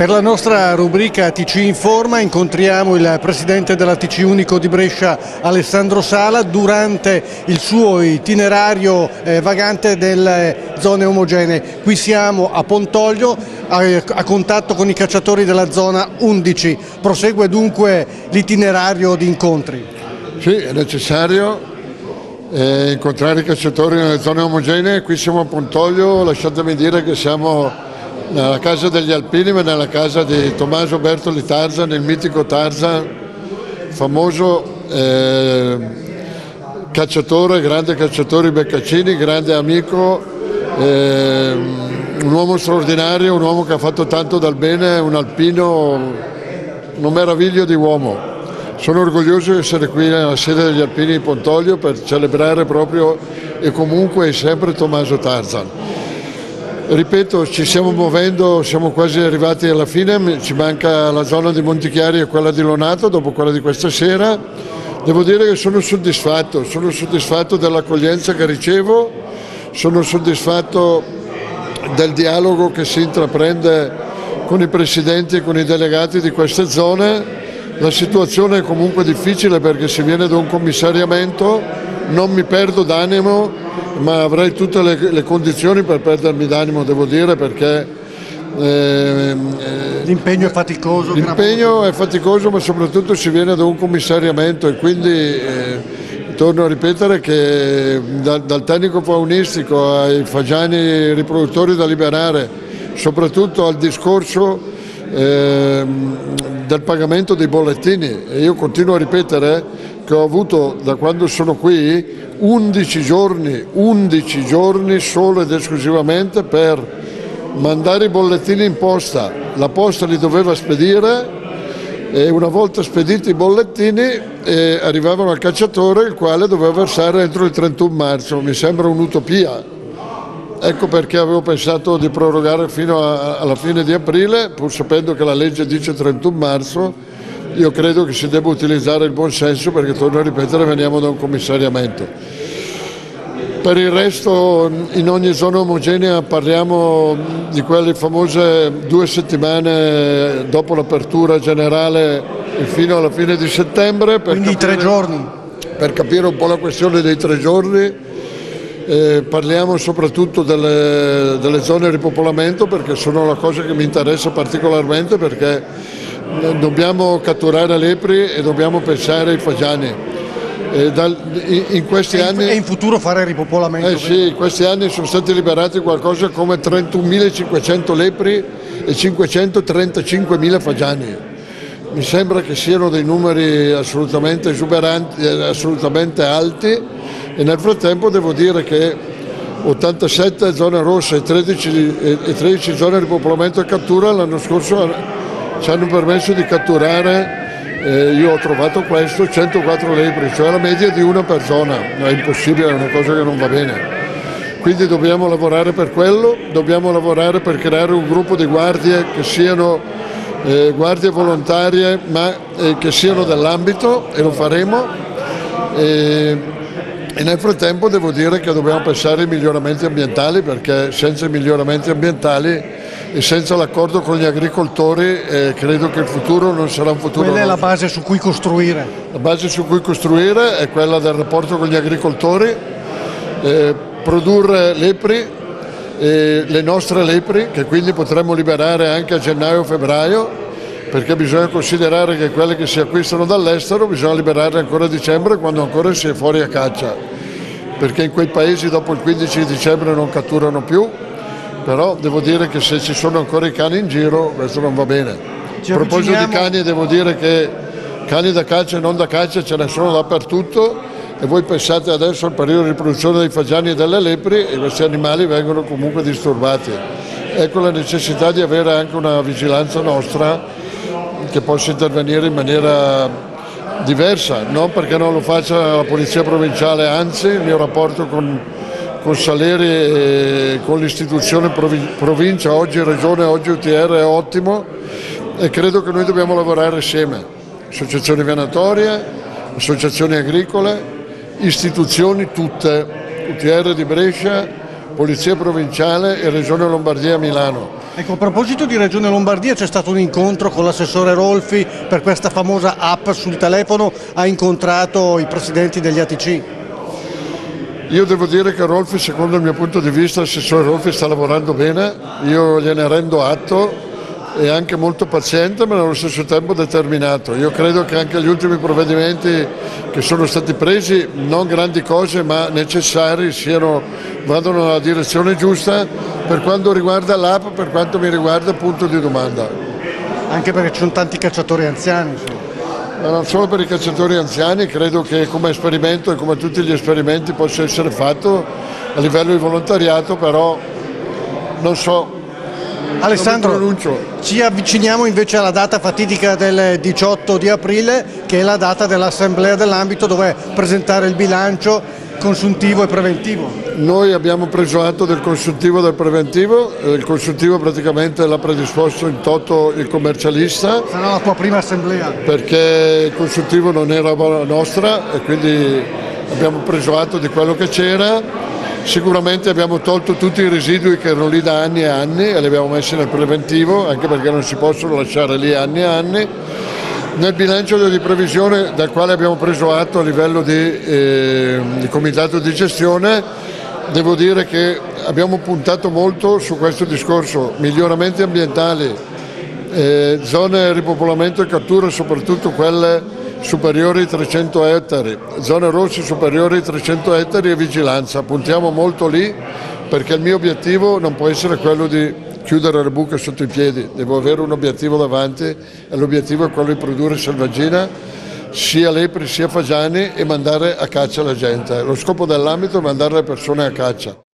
Per la nostra rubrica TC Informa incontriamo il presidente della TC Unico di Brescia Alessandro Sala durante il suo itinerario eh, vagante delle zone omogenee. Qui siamo a Pontoglio a, contatto con i cacciatori della zona 11. Prosegue dunque l'itinerario di incontri. Sì, è necessario eh, incontrare i cacciatori nelle zone omogenee. Qui siamo a Pontoglio, lasciatemi dire che siamo nella casa degli Alpini, ma nella casa di Tommaso Bertoli Tarzan, il mitico Tarzan, famoso eh, cacciatore, grande cacciatore Beccaccini, grande amico, eh, un uomo straordinario, un uomo che ha fatto tanto dal bene, un alpino, un meraviglio di uomo. Sono orgoglioso di essere qui nella sede degli Alpini di Pontoglio per celebrare proprio e comunque sempre Tommaso Tarzan. Ripeto, ci stiamo muovendo, siamo quasi arrivati alla fine, ci manca la zona di Montichiari e quella di Lonato dopo quella di questa sera. Devo dire che sono soddisfatto, sono soddisfatto dell'accoglienza che ricevo, sono soddisfatto del dialogo che si intraprende con i presidenti e con i delegati di queste zone. La situazione è comunque difficile perché si viene da un commissariamento, non mi perdo d'animo ma avrei tutte le, le condizioni per perdermi d'animo, devo dire, perché eh, l'impegno è faticoso. L'impegno è faticoso, ma soprattutto si viene da un commissariamento e quindi eh, torno a ripetere che da, dal tecnico faunistico ai fagiani riproduttori da liberare, soprattutto al discorso eh, del pagamento dei bollettini e io continuo a ripetere che ho avuto da quando sono qui 11 giorni, 11 giorni solo ed esclusivamente per mandare i bollettini in posta. La posta li doveva spedire e una volta spediti i bollettini eh, arrivavano al cacciatore il quale doveva versare entro il 31 marzo. Mi sembra un'utopia. Ecco perché avevo pensato di prorogare fino a, alla fine di aprile, pur sapendo che la legge dice 31 marzo, io credo che si debba utilizzare il buon senso perché, torno a ripetere, veniamo da un commissariamento. Per il resto in ogni zona omogenea parliamo di quelle famose due settimane dopo l'apertura generale fino alla fine di settembre. Quindi capire, tre giorni? Per capire un po' la questione dei tre giorni. Eh, parliamo soprattutto delle, delle zone a ripopolamento perché sono la cosa che mi interessa particolarmente perché dobbiamo catturare lepri e dobbiamo pensare ai fagiani. Eh, dal, in, in, questi e anni, e in futuro fare ripopolamento? Eh sì, in questi anni sono stati liberati qualcosa come 31.500 lepri e 535.000 fagiani. Mi sembra che siano dei numeri assolutamente esuberanti, eh, assolutamente alti e nel frattempo devo dire che 87 zone rosse e 13, e 13 zone di popolamento e cattura l'anno scorso ci hanno permesso di catturare, eh, io ho trovato questo, 104 lepri, cioè la media di una persona, è impossibile, è una cosa che non va bene. Quindi dobbiamo lavorare per quello, dobbiamo lavorare per creare un gruppo di guardie che siano eh, guardie volontarie ma eh, che siano dell'ambito e lo faremo. E, nel frattempo devo dire che dobbiamo pensare ai miglioramenti ambientali perché senza i miglioramenti ambientali e senza l'accordo con gli agricoltori eh, credo che il futuro non sarà un futuro. Quella è la base su cui costruire? La base su cui costruire è quella del rapporto con gli agricoltori, eh, produrre lepri, eh, le nostre lepri che quindi potremmo liberare anche a gennaio-febbraio perché bisogna considerare che quelle che si acquistano dall'estero bisogna liberarle ancora a dicembre quando ancora si è fuori a caccia perché in quei paesi dopo il 15 dicembre non catturano più però devo dire che se ci sono ancora i cani in giro questo non va bene. Ci a proposito di cani devo dire che cani da caccia e non da caccia ce ne sono dappertutto e voi pensate adesso al periodo di riproduzione dei fagiani e delle lepri e questi animali vengono comunque disturbati. Ecco la necessità di avere anche una vigilanza nostra che possa intervenire in maniera diversa, non perché non lo faccia la Polizia Provinciale, anzi il mio rapporto con con Saleri e con l'istituzione provincia, oggi regione, oggi UTR è ottimo e credo che noi dobbiamo lavorare insieme, associazioni venatorie, associazioni agricole, istituzioni tutte, UTR di Brescia, Polizia Provinciale e Regione Lombardia Milano Ecco, a proposito di Regione Lombardia c'è stato un incontro con l'assessore Rolfi per questa famosa app sul telefono, ha incontrato i presidenti degli ATC. Io devo dire che Rolfi, secondo il mio punto di vista, l'assessore Rolfi sta lavorando bene, io gliene rendo atto, è anche molto paziente ma nello stesso tempo determinato. Io credo che anche gli ultimi provvedimenti che sono stati presi, non grandi cose ma necessari, siano, vadano nella direzione giusta per quanto riguarda l'app, per quanto mi riguarda punto di domanda. Anche perché ci sono tanti cacciatori anziani. Ma non solo per i cacciatori anziani, credo che come esperimento e come tutti gli esperimenti possa essere fatto a livello di volontariato, però non so. Alessandro, ci avviciniamo invece alla data fatidica del 18 di aprile, che è la data dell'assemblea dell'ambito dove presentare il bilancio consuntivo e preventivo. Noi abbiamo preso atto del consuntivo e del preventivo, il consuntivo praticamente l'ha predisposto in toto il commercialista. Sarà la tua prima assemblea? Perché il consuntivo non era nostra e quindi abbiamo preso atto di quello che c'era. Sicuramente abbiamo tolto tutti i residui che erano lì da anni e anni e li abbiamo messi nel preventivo, anche perché non si possono lasciare lì anni e anni nel bilancio di previsione dal quale abbiamo preso atto a livello di, eh, di comitato di gestione, devo dire che abbiamo puntato molto su questo discorso, miglioramenti ambientali, eh, zone ripopolamento e cattura, soprattutto quelle superiori ai 300 ettari, zone rosse superiori ai 300 ettari e vigilanza. Puntiamo molto lì perché il mio obiettivo non può essere quello di chiudere le buche sotto i piedi, devo avere un obiettivo davanti e l'obiettivo è quello di produrre selvaggina sia lepri sia fagiani e mandare a caccia la gente. Lo scopo dell'ambito è mandare le persone a caccia.